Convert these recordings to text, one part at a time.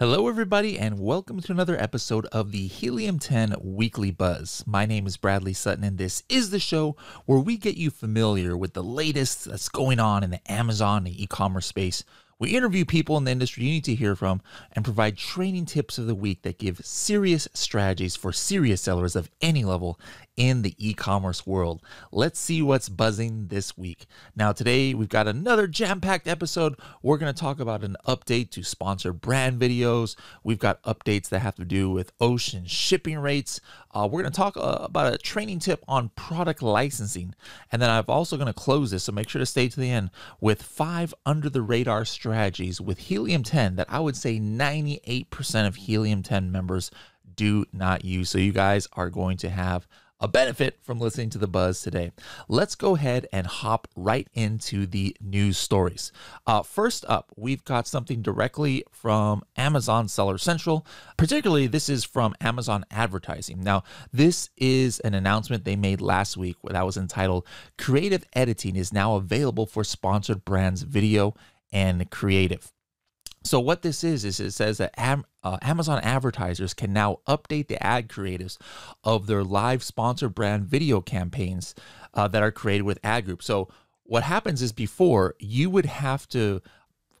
Hello, everybody, and welcome to another episode of the Helium 10 Weekly Buzz. My name is Bradley Sutton, and this is the show where we get you familiar with the latest that's going on in the Amazon and e commerce space. We interview people in the industry you need to hear from and provide training tips of the week that give serious strategies for serious sellers of any level in the e commerce world. Let's see what's buzzing this week. Now, today we've got another jam packed episode. We're going to talk about an update to sponsor brand videos. We've got updates that have to do with ocean shipping rates. Uh, we're going to talk uh, about a training tip on product licensing. And then I'm also going to close this, so make sure to stay to the end with five under the radar strategies with Helium 10 that I would say 98% of Helium 10 members do not use. So you guys are going to have a benefit from listening to the buzz today. Let's go ahead and hop right into the news stories. Uh, first up, we've got something directly from Amazon Seller Central. Particularly, this is from Amazon Advertising. Now, this is an announcement they made last week that was entitled Creative Editing is now available for sponsored brands video and creative. So what this is is it says that Am, uh, Amazon advertisers can now update the ad creatives of their live sponsored brand video campaigns uh, that are created with ad group. So what happens is before you would have to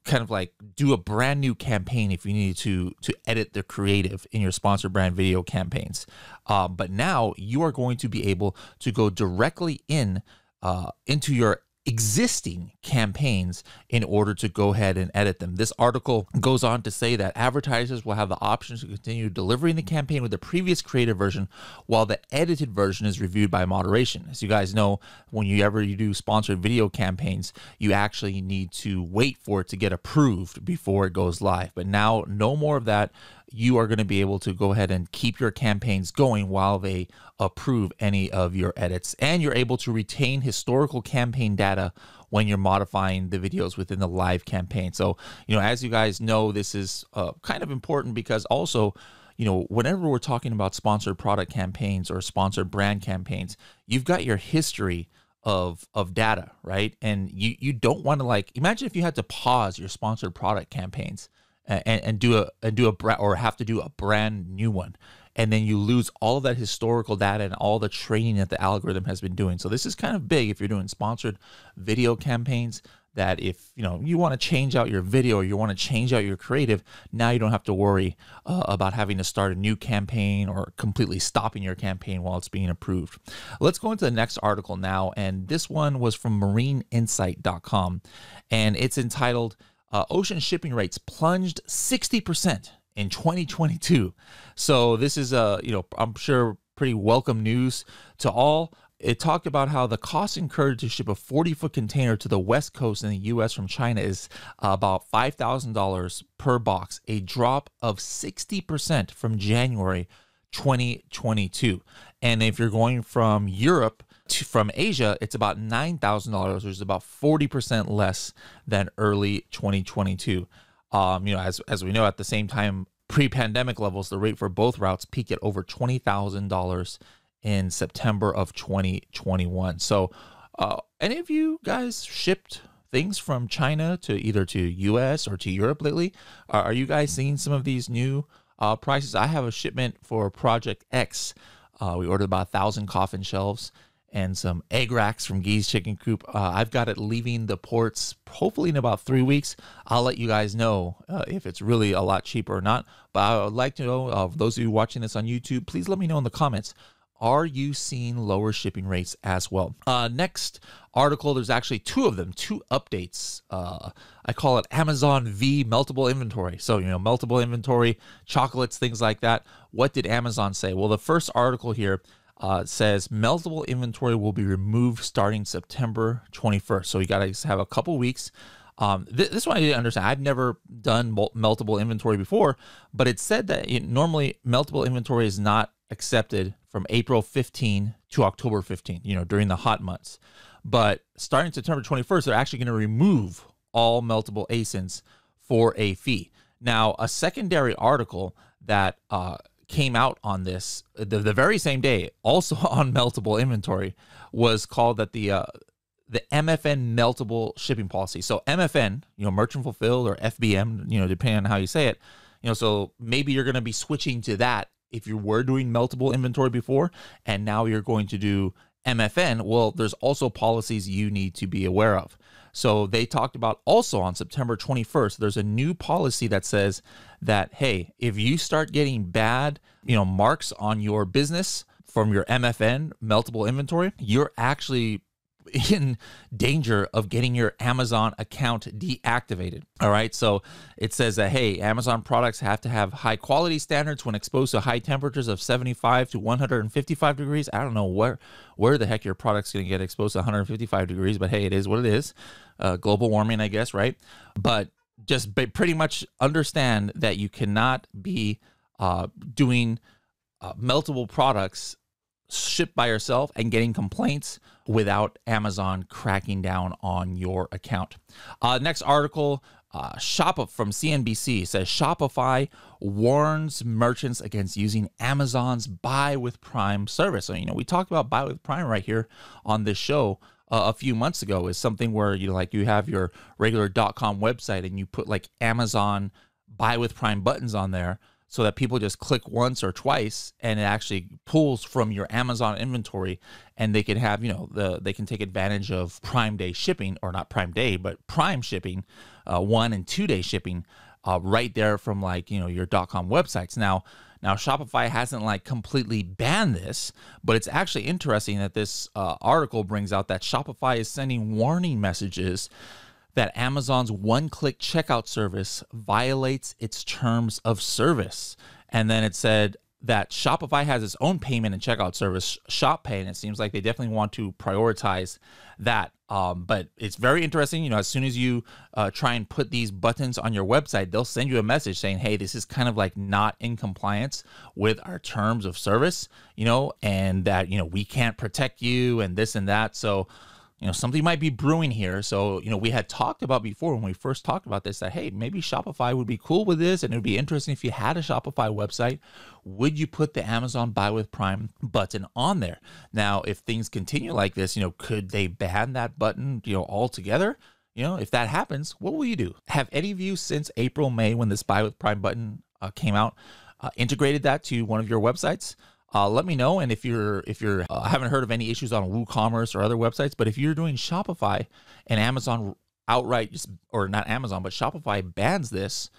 kind of like do a brand new campaign if you needed to to edit the creative in your sponsored brand video campaigns. Uh, but now you are going to be able to go directly in uh, into your existing campaigns in order to go ahead and edit them. This article goes on to say that advertisers will have the option to continue delivering the campaign with the previous creative version while the edited version is reviewed by moderation. As you guys know, when you ever you do sponsored video campaigns, you actually need to wait for it to get approved before it goes live. But now no more of that you are going to be able to go ahead and keep your campaigns going while they approve any of your edits. And you're able to retain historical campaign data when you're modifying the videos within the live campaign. So, you know, as you guys know, this is uh, kind of important because also, you know, whenever we're talking about sponsored product campaigns or sponsored brand campaigns, you've got your history of of data, right? And you you don't want to like imagine if you had to pause your sponsored product campaigns and, and do a and do a or have to do a brand new one. And then you lose all of that historical data and all the training that the algorithm has been doing. So this is kind of big if you're doing sponsored video campaigns that if you know you want to change out your video or you want to change out your creative now you don't have to worry uh, about having to start a new campaign or completely stopping your campaign while it's being approved. Let's go into the next article now and this one was from marineinsight.com and it's entitled uh, ocean shipping rates plunged 60% in 2022. So this is a, uh, you know, I'm sure pretty welcome news to all. It talked about how the cost incurred to ship a 40 foot container to the West Coast in the US from China is about $5,000 per box, a drop of 60% from January 2022. And if you're going from Europe, to, from Asia, it's about $9,000, which is about 40% less than early 2022. Um, you know, as, as we know, at the same time, pre-pandemic levels, the rate for both routes peaked at over $20,000 in September of 2021. So, uh, any of you guys shipped things from China to either to US or to Europe lately? Are, are you guys seeing some of these new uh, prices? I have a shipment for Project X. Uh, we ordered about a thousand coffin shelves and some egg racks from Gee's Chicken Coop. Uh, I've got it leaving the ports hopefully in about three weeks. I'll let you guys know uh, if it's really a lot cheaper or not. But I would like to know, uh, those of you watching this on YouTube, please let me know in the comments. Are you seeing lower shipping rates as well? Uh, next article, there's actually two of them, two updates. Uh, I call it Amazon V meltable inventory. So, you know, meltable inventory, chocolates, things like that. What did Amazon say? Well, the first article here uh, says meltable inventory will be removed starting September 21st. So you got to have a couple weeks. Um, th- this one I didn't understand. I've never done meltable inventory before, but it said that it, normally meltable inventory is not accepted from April 15 to October 15, you know, during the hot months. But starting September 21st, they're actually going to remove all meltable ASINs for a fee. Now, a secondary article that uh, came out on this the, the very same day, also on meltable inventory, was called that the uh, the MFN meltable shipping policy. So MFN, you know, merchant fulfilled or FBM, you know, depending on how you say it, You know, so maybe you're going to be switching to that if you were doing meltable inventory before and now you're going to do MFN. Well, there's also policies you need to be aware of. So they talked about also on September 21st, there's a new policy that says that, hey, if you start getting bad, you know, marks on your business from your MFN meltable inventory, you're actually in danger of getting your Amazon account deactivated. All right. So it says that, hey, Amazon products have to have high quality standards when exposed to high temperatures of 75 to 155 degrees. I don't know where, where the heck your product's going to get exposed to 155 degrees, but hey, it is what it is. Uh, global warming, I guess, right? But just pretty much understand that you cannot be uh, doing uh, meltable products shipped by yourself and getting complaints without Amazon cracking down on your account. Uh, next article. Uh, Shop from CNBC says Shopify warns merchants against using Amazon's Buy with Prime service. So, you know, we talked about Buy with Prime right here on this show uh, a few months ago. Is something where you like you have your regular .com website and you put like Amazon Buy with Prime buttons on there so that people just click once or twice and it actually pulls from your Amazon inventory and they can have, you know, the they can take advantage of Prime Day shipping or not Prime Day, but Prime shipping, uh, one and two day shipping uh, right there from like, you know, your dot .com websites. Now, now Shopify hasn't like completely banned this, but it's actually interesting that this uh, article brings out that Shopify is sending warning messages that Amazon's one click checkout service violates its terms of service. And then it said that Shopify has its own payment and checkout service, Shop Pay, and it seems like they definitely want to prioritize that. Um, but it's very interesting. You know, as soon as you uh, try and put these buttons on your website, they'll send you a message saying, "Hey, this is kind of like not in compliance with our terms of service," you know, and that you know we can't protect you and this and that. So you know something might be brewing here. So you know we had talked about before when we first talked about this that hey maybe shopify would be cool with this and it would be interesting if you had a shopify website. Would you put the amazon buy with prime button on there? Now if things continue like this you know could they ban that button you know altogether? You know if that happens what will you do? Have any of you since april may when this buy with prime button uh, came out uh, integrated that to one of your websites uh, let me know. And if you're if you're uh, haven't heard of any issues on WooCommerce or other websites, but if you're doing Shopify and Amazon outright just or not Amazon, but Shopify bans this,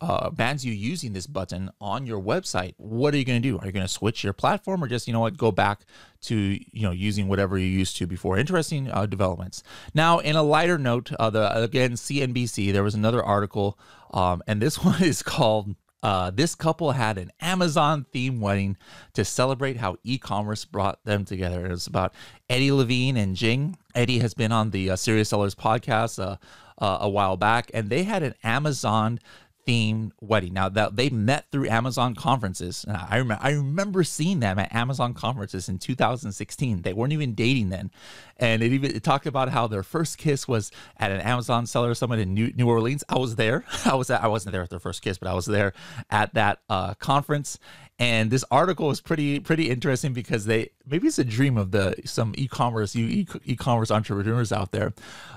uh, bans you using this button on your website, what are you going to do? Are you going to switch your platform or just you know what go back to you know using whatever you used to before? Interesting uh, developments. Now, in a lighter note, uh, the again CNBC there was another article, um, and this one is called uh, this couple had an Amazon themed wedding to celebrate how e commerce brought them together. It was about Eddie Levine and Jing. Eddie has been on the uh, Serious Sellers podcast uh, uh, a while back, and they had an Amazon themed wedding. Now that they met through Amazon conferences, I remember I remember seeing them at Amazon conferences in 2016. They weren't even dating then, and it even it talked about how their first kiss was at an Amazon seller summit in New, New Orleans. I was there. I was at, I wasn't there at their first kiss, but I was there at that uh, conference. And this article is pretty pretty interesting because they maybe it's a dream of the some e-commerce you e-commerce entrepreneurs out there,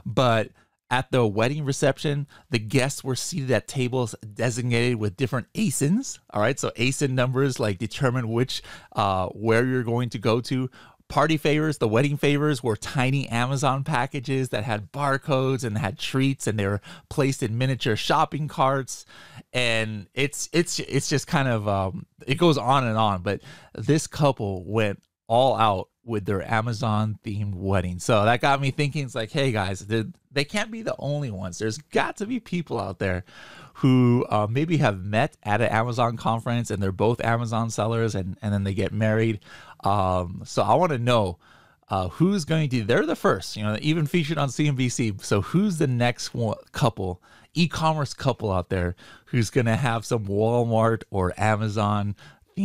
but at the wedding reception, the guests were seated at tables designated with different ASINs. All right, so ASIN numbers like determine which uh, where you're going to go to. Party favors, the wedding favors were tiny Amazon packages that had barcodes and had treats, and they were placed in miniature shopping carts. And it's it's it's just kind of um, it goes on and on. But this couple went all out with their Amazon themed wedding. So that got me thinking it's like, hey guys, they can't be the only ones. There's got to be people out there who uh, maybe have met at an Amazon conference and they're both Amazon sellers and, and then they get married. Um, so I want to know uh, who's going to, they're the first, you know, even featured on CNBC. So who's the next one, couple, e commerce couple out there who's going to have some Walmart or Amazon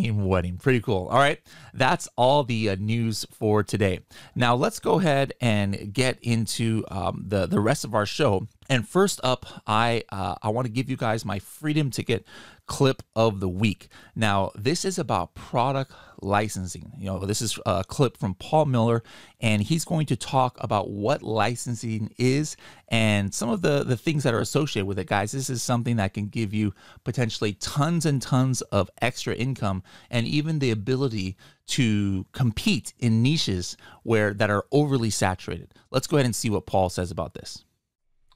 wedding. Pretty cool. All right. That's all the uh, news for today. Now let's go ahead and get into um, the, the rest of our show. And first up, I uh, I want to give you guys my freedom ticket clip of the week. Now, this is about product licensing. You know, this is a clip from Paul Miller, and he's going to talk about what licensing is and some of the the things that are associated with it. Guys, this is something that can give you potentially tons and tons of extra income and even the ability to compete in niches where that are overly saturated. Let's go ahead and see what Paul says about this.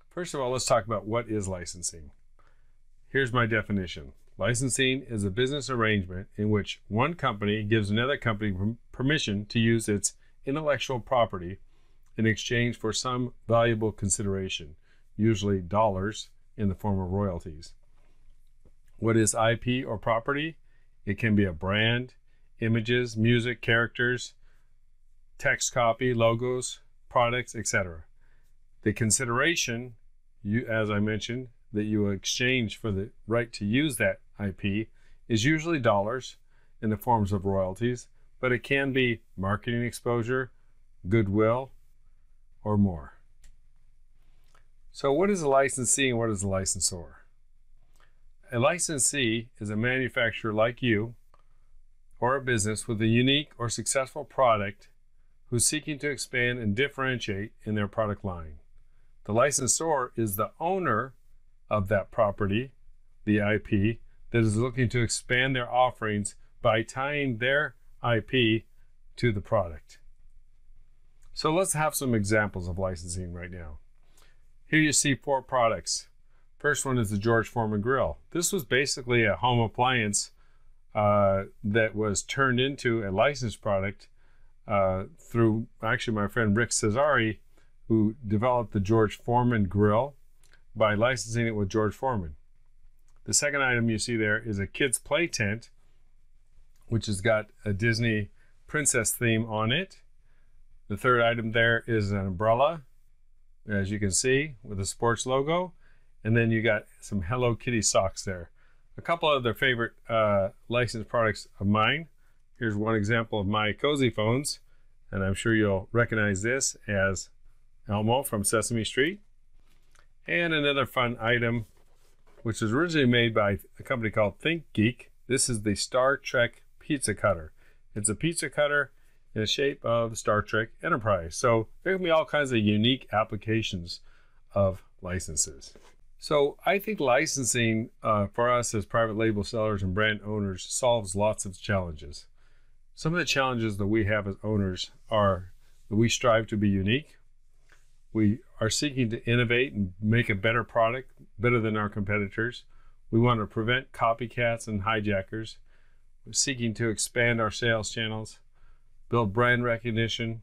First of all, let's talk about what is licensing. Here's my definition licensing is a business arrangement in which one company gives another company permission to use its intellectual property in exchange for some valuable consideration, usually dollars in the form of royalties. What is IP or property? It can be a brand, images, music, characters, text copy, logos, products, etc. The consideration you, as I mentioned, that you exchange for the right to use that IP is usually dollars in the forms of royalties, but it can be marketing exposure, goodwill, or more. So, what is a licensee and what is a licensor? A licensee is a manufacturer like you or a business with a unique or successful product who's seeking to expand and differentiate in their product line. The licensor is the owner of that property, the IP, that is looking to expand their offerings by tying their IP to the product. So let's have some examples of licensing right now. Here you see four products. First one is the George Foreman Grill. This was basically a home appliance uh, that was turned into a licensed product uh, through actually my friend Rick Cesari who developed the George Foreman grill by licensing it with George Foreman. The second item you see there is a kids' play tent, which has got a Disney princess theme on it. The third item there is an umbrella, as you can see, with a sports logo. And then you got some Hello Kitty socks there. A couple of their favorite uh, licensed products of mine. Here's one example of my CozyPhones, and I'm sure you'll recognize this as Elmo from Sesame Street. And another fun item, which was originally made by a company called ThinkGeek. This is the Star Trek pizza cutter. It's a pizza cutter in the shape of Star Trek Enterprise. So there can be all kinds of unique applications of licenses. So I think licensing uh, for us as private label sellers and brand owners solves lots of challenges. Some of the challenges that we have as owners are that we strive to be unique. We are seeking to innovate and make a better product, better than our competitors. We want to prevent copycats and hijackers. We're seeking to expand our sales channels, build brand recognition,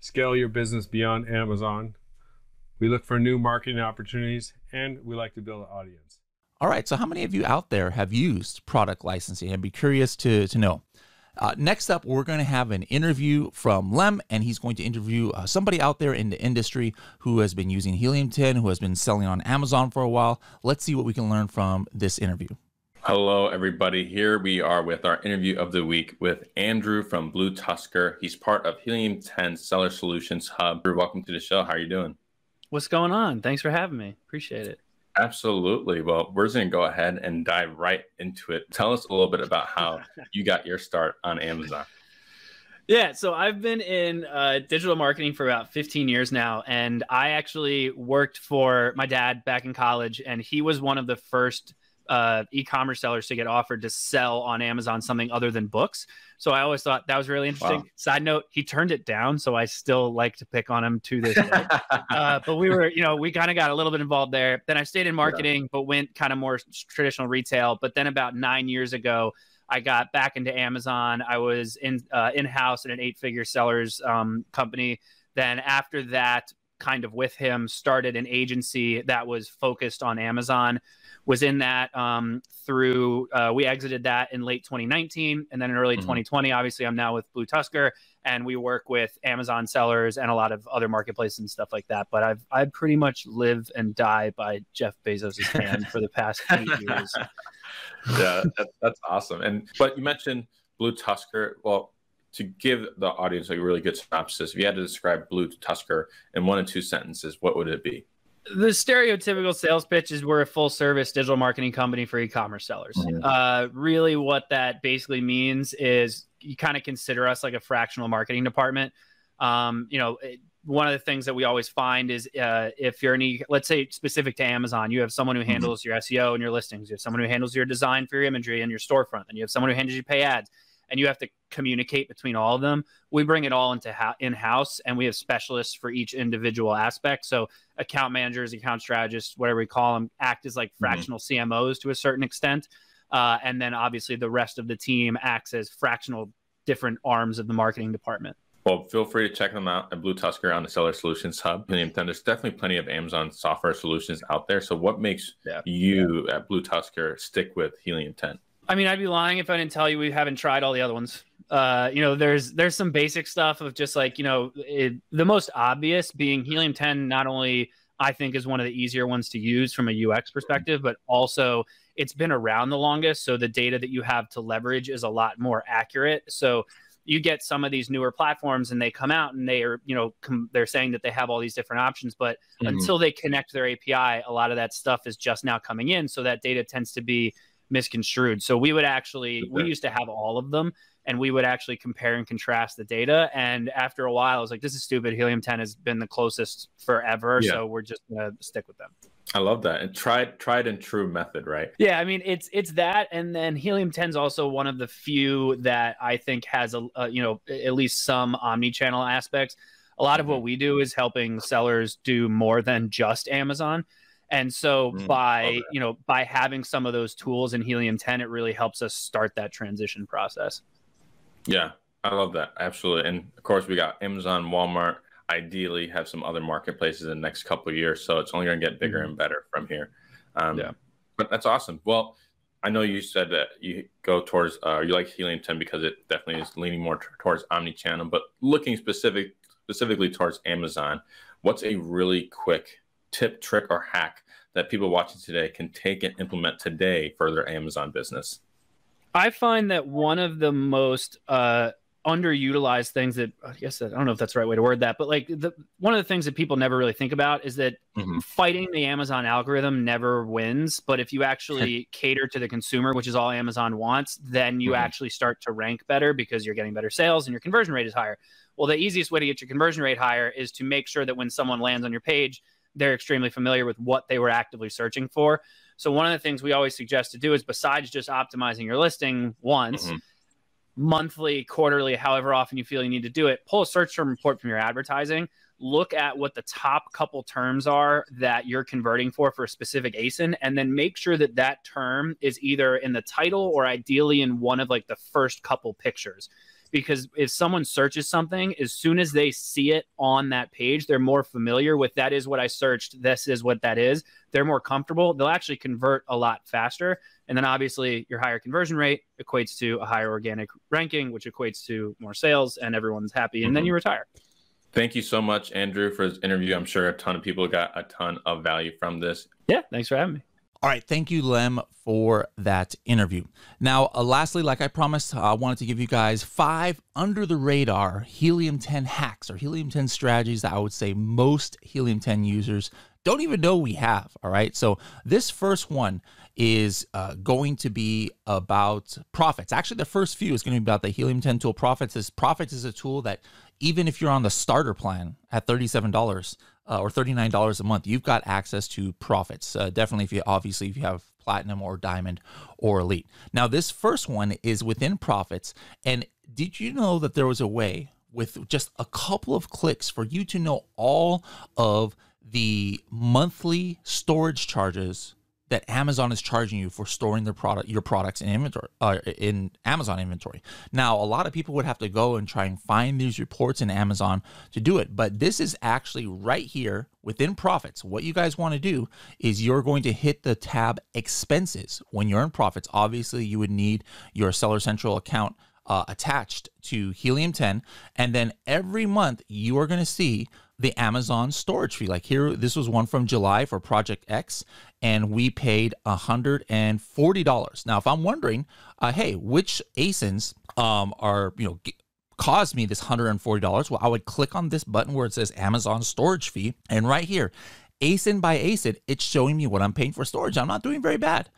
scale your business beyond Amazon. We look for new marketing opportunities, and we like to build an audience. All right. So, how many of you out there have used product licensing? I'd be curious to, to know. Uh, next up, we're going to have an interview from Lem, and he's going to interview uh, somebody out there in the industry who has been using Helium 10, who has been selling on Amazon for a while. Let's see what we can learn from this interview. Hello, everybody. Here we are with our interview of the week with Andrew from Blue Tusker. He's part of Helium 10 Seller Solutions Hub. Welcome to the show. How are you doing? What's going on? Thanks for having me. Appreciate it. Absolutely. Well, we're just going to go ahead and dive right into it. Tell us a little bit about how you got your start on Amazon. Yeah, so I've been in uh, digital marketing for about 15 years now, and I actually worked for my dad back in college, and he was one of the first uh, e-commerce sellers to get offered to sell on Amazon something other than books. So I always thought that was really interesting. Wow. Side note, he turned it down, so I still like to pick on him to this day. uh, but we were, you know, we kind of got a little bit involved there. Then I stayed in marketing, yeah. but went kind of more traditional retail. But then about nine years ago, I got back into Amazon. I was in uh, in house in an eight figure sellers um, company. Then after that, kind of with him, started an agency that was focused on Amazon was in that um, through uh, we exited that in late 2019 and then in early mm-hmm. 2020 obviously i'm now with blue tusker and we work with amazon sellers and a lot of other marketplaces and stuff like that but i've i pretty much live and die by jeff bezos' hand for the past eight years yeah that, that's awesome and but you mentioned blue tusker well to give the audience a really good synopsis if you had to describe blue tusker in one or two sentences what would it be the stereotypical sales pitch is we're a full service digital marketing company for e-commerce sellers. Mm-hmm. Uh, really, what that basically means is you kind of consider us like a fractional marketing department. Um, you know, it, one of the things that we always find is uh, if you're any, let's say specific to Amazon, you have someone who mm-hmm. handles mm-hmm. your SEO and your listings. You have someone who handles your design for your imagery and your storefront, and you have someone who handles your pay ads and you have to communicate between all of them. We bring it all into in house, and we have specialists for each individual aspect. So account managers, account strategists, whatever we call them, act as like mm-hmm. fractional mm-hmm. CMOs to a certain extent, uh, and then obviously the rest of the team acts as fractional different arms of the marketing department. Well, feel free to check them out at Blue Tusker on the Seller Solutions Hub. There's definitely plenty of Amazon software solutions out there. So, what makes yeah. you yeah. at Blue Tusker stick with Helium 10? I mean, I'd be lying if I didn't tell you we haven't tried all the other ones. Uh, you know, there's there's some basic stuff of just like you know it, the most obvious being Helium 10. Not only I think is one of the easier ones to use from a UX perspective, but also it's been around the longest, so the data that you have to leverage is a lot more accurate. So you get some of these newer platforms and they come out and they are you know com- they're saying that they have all these different options but mm-hmm. until they connect their api a lot of that stuff is just now coming in so that data tends to be misconstrued. So we would actually okay. we used to have all of them and we would actually compare and contrast the data. And after a while, I was like, this is stupid. Helium 10 has been the closest forever. Yeah. So we're just gonna stick with them. I love that. And tried tried and true method, right? Yeah, I mean it's it's that and then Helium 10 is also one of the few that I think has a, a you know at least some omni-channel aspects. A lot of what mm-hmm. we do is helping sellers do more than just Amazon. And so mm, by, you know, by having some of those tools in Helium 10, it really helps us start that transition process. Yeah, I love that. Absolutely. And of course, we got Amazon, Walmart, ideally have some other marketplaces in the next couple of years. So it's only going to get bigger mm-hmm. and better from here. Um, yeah. But that's awesome. Well, I know you said that you go towards, uh, you like Helium 10 because it definitely is leaning more t- towards omni-channel, but looking specific specifically towards Amazon, what's a really quick tip, trick, or hack that people watching today can take and implement today for their Amazon business? I find that one of the most uh, underutilized things that I guess I don't know if that's the right way to word that, but like the one of the things that people never really think about is that mm-hmm. fighting the Amazon algorithm never wins. But if you actually cater to the consumer, which is all Amazon wants, then you mm-hmm. actually start to rank better because you're getting better sales and your conversion rate is higher. Well, the easiest way to get your conversion rate higher is to make sure that when someone lands on your page, they're extremely familiar with what they were actively searching for. So one of the things we always suggest to do is besides just optimizing your listing once, mm-hmm. monthly, quarterly, however often you feel you need to do it, pull a search term report from your advertising, look at what the top couple terms are that you're converting for for a specific ASIN, and then make sure that that term is either in the title or ideally in one of like the first couple pictures because if someone searches something, as soon as they see it on that page, they're more familiar with that is what I searched. This is what that is. They're more comfortable. They'll actually convert a lot faster. And then obviously, your higher conversion rate equates to a higher organic ranking, which equates to more sales, and everyone's happy. And mm-hmm. then you retire. Thank you so much, Andrew, for this interview. I'm sure a ton of people got a ton of value from this. Yeah, thanks for having me. All right, thank you, Lem, for that interview. Now, uh, lastly, like I promised, I wanted to give you guys five under the radar helium 10 hacks or helium 10 strategies that I would say most helium 10 users don't even know we have. All right, so this first one is uh, going to be about profits. Actually, the first few is going to be about the helium 10 tool profits. This profits is a tool that even if you're on the starter plan at $37, uh, or $39 a month, you've got access to profits. Uh, definitely, if you obviously if you have platinum or diamond or elite. Now, this first one is within profits. And did you know that there was a way with just a couple of clicks for you to know all of the monthly storage charges that Amazon is charging you for storing their product, your products in inventory, uh, in Amazon inventory. Now, a lot of people would have to go and try and find these reports in Amazon to do it, but this is actually right here within profits. What you guys want to do is you're going to hit the tab expenses when you're in profits. Obviously, you would need your Seller Central account uh, attached to Helium 10, and then every month you are going to see the Amazon storage fee. Like here, this was one from July for Project X, and we paid $140. Now, if I'm wondering, uh, hey, which ASINs um, are, you know, caused me this $140, well, I would click on this button where it says Amazon storage fee. And right here, ASIN by ASIN, it's showing me what I'm paying for storage. I'm not doing very bad.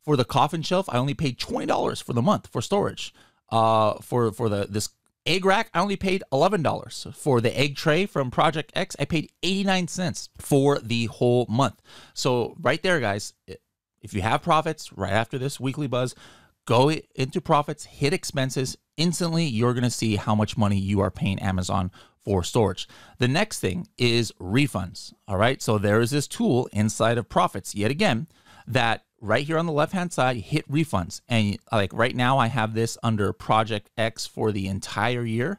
For the coffin shelf, I only paid $20 for the month for storage. Uh, for for the this egg rack, I only paid $11. For the egg tray from Project X, I paid 89 cents for the whole month. So right there, guys, if you have profits right after this weekly buzz, go into profits, hit expenses. Instantly, you're going to see how much money you are paying Amazon for storage. The next thing is refunds. All right. So there is this tool inside of profits, yet again, that right here on the left hand side, hit refunds. And like right now, I have this under Project X for the entire year.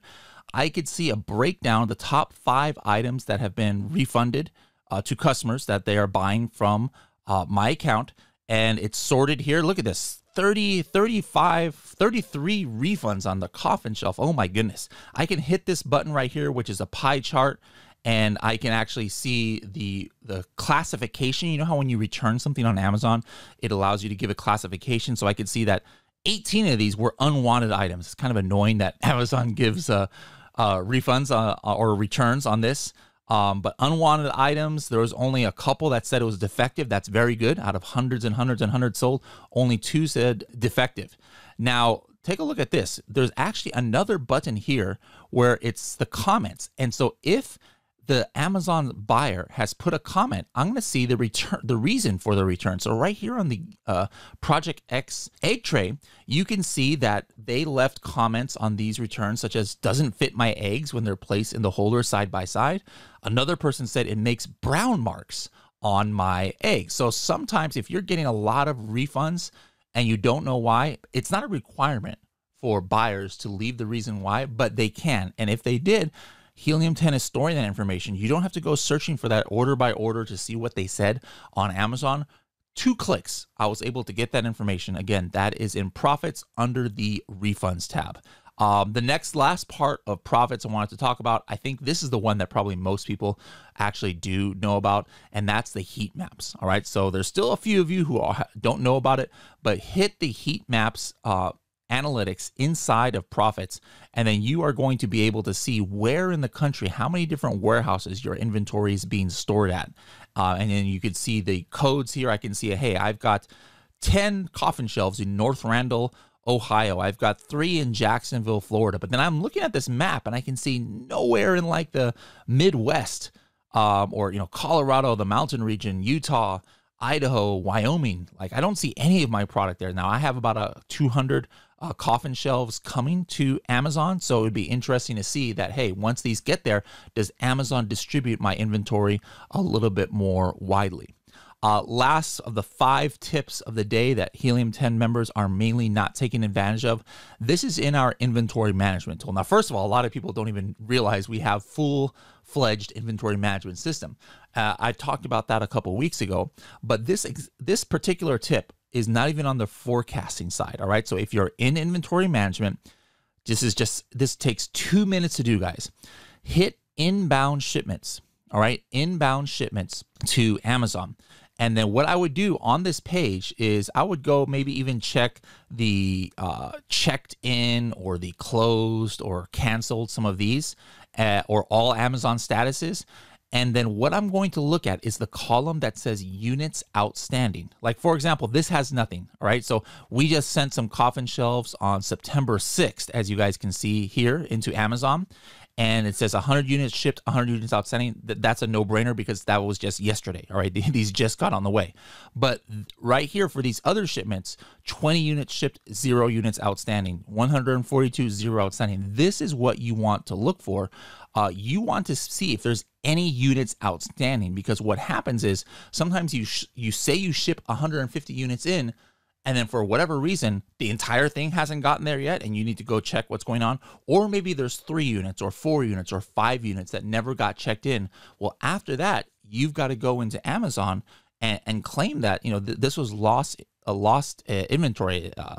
I could see a breakdown of the top five items that have been refunded uh, to customers that they are buying from uh, my account. And it's sorted here. Look at this 30, 35, 33 refunds on the coffin shelf. Oh my goodness. I can hit this button right here, which is a pie chart, and I can actually see the the classification. You know how when you return something on Amazon, it allows you to give a classification. So I could see that 18 of these were unwanted items. It's kind of annoying that Amazon gives uh, uh, refunds uh, or returns on this. Um, but unwanted items, there was only a couple that said it was defective. That's very good. Out of hundreds and hundreds and hundreds sold, only two said defective. Now, take a look at this. There's actually another button here where it's the comments. And so if the Amazon buyer has put a comment, I'm going to see the return, the reason for the return. So right here on the uh, Project X egg tray, you can see that they left comments on these returns, such as doesn't fit my eggs when they're placed in the holder side by side. Another person said it makes brown marks on my eggs. So sometimes if you're getting a lot of refunds and you don't know why, it's not a requirement for buyers to leave the reason why, but they can. And if they did, Helium 10 is storing that information. You don't have to go searching for that order by order to see what they said on Amazon. Two clicks, I was able to get that information. Again, that is in profits under the refunds tab. Um, the next last part of profits I wanted to talk about, I think this is the one that probably most people actually do know about, and that's the heat maps. All right, so there's still a few of you who are, don't know about it, but hit the heat maps uh, analytics inside of profits and then you are going to be able to see where in the country how many different warehouses your inventory is being stored at. Uh, and then you can see the codes here. I can see hey i've got 10 coffin shelves in north randall ohio. I've got three in jacksonville florida. But then i'm looking at this map and i can see nowhere in like the midwest um, or you know colorado the mountain region utah Idaho, Wyoming. Like I don't see any of my product there. Now I have about a 200 uh, coffin shelves coming to Amazon. So it would be interesting to see that, hey, once these get there, does Amazon distribute my inventory a little bit more widely? Uh, last of the five tips of the day that Helium 10 members are mainly not taking advantage of. This is in our inventory management tool. Now, first of all, a lot of people don't even realize we have full fledged inventory management system. Uh, I talked about that a couple weeks ago, but this this particular tip is not even on the forecasting side. All right. So if you're in inventory management, this is just, this takes two minutes to do, guys. Hit inbound shipments. All right. Inbound shipments to Amazon. And then what I would do on this page is I would go maybe even check the uh, checked in or the closed or canceled, some of these, uh, or all Amazon statuses. And then what I'm going to look at is the column that says units outstanding. Like, for example, this has nothing. All right. So we just sent some coffin shelves on September 6th, as you guys can see here, into Amazon and it says 100 units shipped, 100 units outstanding, that's a no brainer because that was just yesterday. All right. These just got on the way. But right here for these other shipments, 20 units shipped, zero units outstanding, 142, zero outstanding. This is what you want to look for. Uh, you want to see if there's any units outstanding because what happens is sometimes you, you say you ship 150 units in, and then for whatever reason the entire thing hasn't gotten there yet and you need to go check what's going on. Or maybe there's 3 units or 4 units or 5 units that never got checked in. Well after that you've got to go into Amazon and, and claim that you know th- this was lost a lost uh, inventory uh,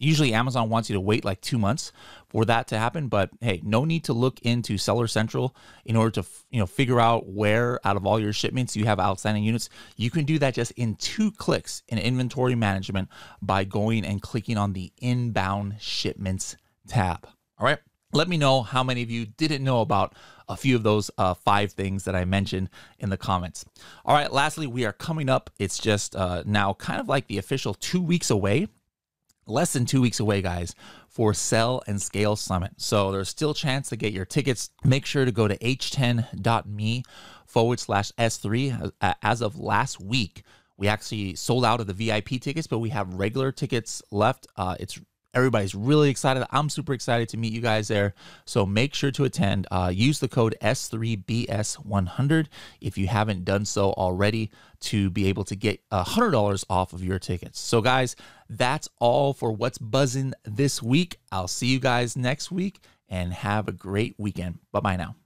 Usually Amazon wants you to wait like two months for that to happen, but hey, no need to look into Seller Central in order to you know figure out where out of all your shipments you have outstanding units. You can do that just in two clicks in inventory management by going and clicking on the inbound shipments tab. All right. Let me know how many of you didn't know about a few of those uh, five things that I mentioned in the comments. All right, lastly, we are coming up. It's just uh, now kind of like the official two weeks away, less than two weeks away, guys, for Sell and Scale Summit. So there's still chance to get your tickets. Make sure to go to h10.me forward slash S3. As of last week, we actually sold out of the VIP tickets, but we have regular tickets left. Uh, it's Everybody's really excited. I'm super excited to meet you guys there. So make sure to attend. Uh, use the code S3BS100 if you haven't done so already to be able to get $100 off of your tickets. So, guys, that's all for what's buzzing this week. I'll see you guys next week and have a great weekend. Bye bye now.